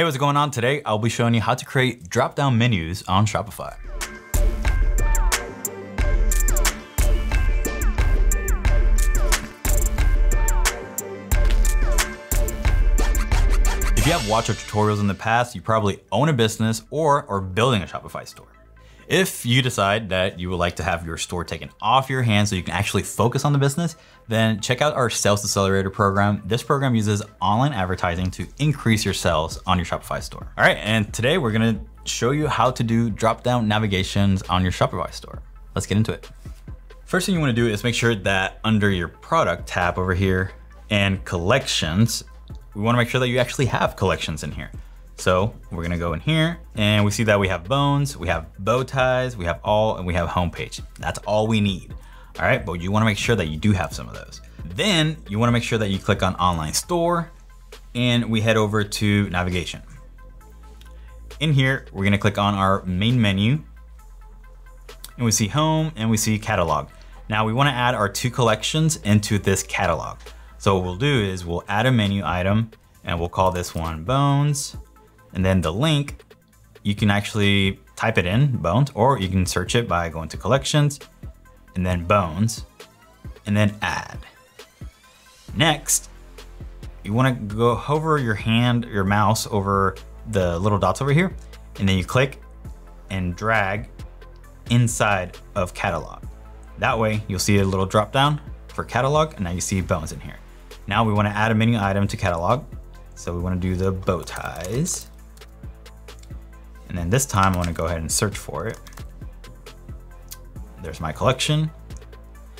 Hey, what's going on? Today, I'll be showing you how to create drop-down menus on Shopify. If you have watched our tutorials in the past, you probably own a business or are building a Shopify store. If you decide that you would like to have your store taken off your hands so you can actually focus on the business, then check out our Sales Accelerator program. This program uses online advertising to increase your sales on your Shopify store. All right, and today we're gonna show you how to do drop-down navigations on your Shopify store. Let's get into it. First thing you wanna do is make sure that under your product tab over here and collections, we wanna make sure that you actually have collections in here. So we're gonna go in here and we see that we have bones, we have bow ties, we have all, and we have homepage. That's all we need. All right, but you wanna make sure that you do have some of those. Then you wanna make sure that you click on online store and we head over to navigation. In here, we're gonna click on our main menu and we see home and we see catalog. Now we wanna add our two collections into this catalog. So what we'll do is we'll add a menu item and we'll call this one bones and then the link, you can actually type it in, bones, or you can search it by going to collections and then bones and then add. Next, you wanna go hover your hand, your mouse over the little dots over here, and then you click and drag inside of catalog. That way you'll see a little drop down for catalog and now you see bones in here. Now we wanna add a menu item to catalog. So we wanna do the bow ties. And then this time I wanna go ahead and search for it. There's my collection.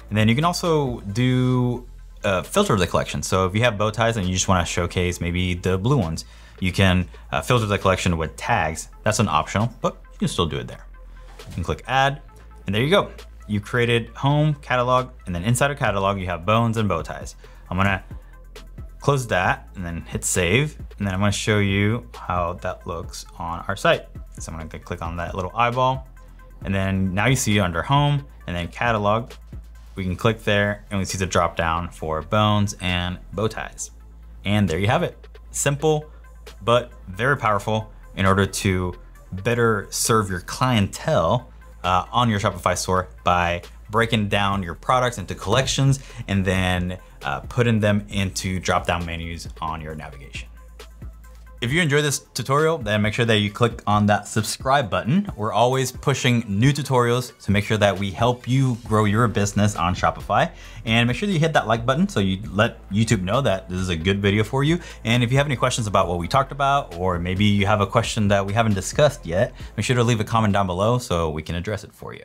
And then you can also do uh, filter the collection. So if you have bow ties and you just wanna showcase maybe the blue ones, you can uh, filter the collection with tags. That's an optional, but you can still do it there. You can click add, and there you go. You created home, catalog, and then inside of catalog, you have bones and bow ties. I'm gonna close that and then hit save. And then I'm gonna show you how that looks on our site. So I'm gonna click on that little eyeball. And then now you see under home and then catalog, we can click there and we see the drop down for bones and bow ties. And there you have it. Simple, but very powerful in order to better serve your clientele uh, on your Shopify store by breaking down your products into collections and then uh, putting them into drop-down menus on your navigation. If you enjoyed this tutorial, then make sure that you click on that subscribe button. We're always pushing new tutorials to make sure that we help you grow your business on Shopify. And make sure that you hit that like button so you let YouTube know that this is a good video for you. And if you have any questions about what we talked about, or maybe you have a question that we haven't discussed yet, make sure to leave a comment down below so we can address it for you.